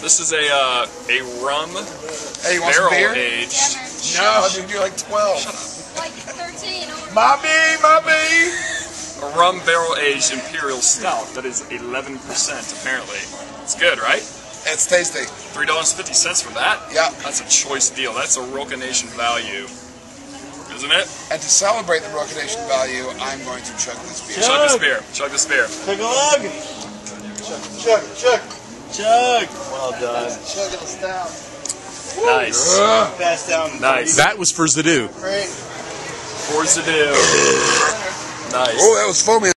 This is a uh, a rum Hey, you want barrel beer? aged. No, dude, you're like 12. Like 13 or Mommy, mommy! A rum barrel aged imperial stout that is 11% apparently. It's good, right? It's tasty. Three dollars fifty cents for that. Yeah. That's a choice deal. That's a Rolka Nation value, isn't it? And to celebrate the Rolka Nation value, I'm going to chug this beer. Chug this beer. Chug this beer. Chug a lug. Chug, chug, chug. Well done. Chugging the stout. Nice. Ugh. Pass down. Nice. That was for Zadoo. Great. Forza do. Nice. Oh, that was foamy.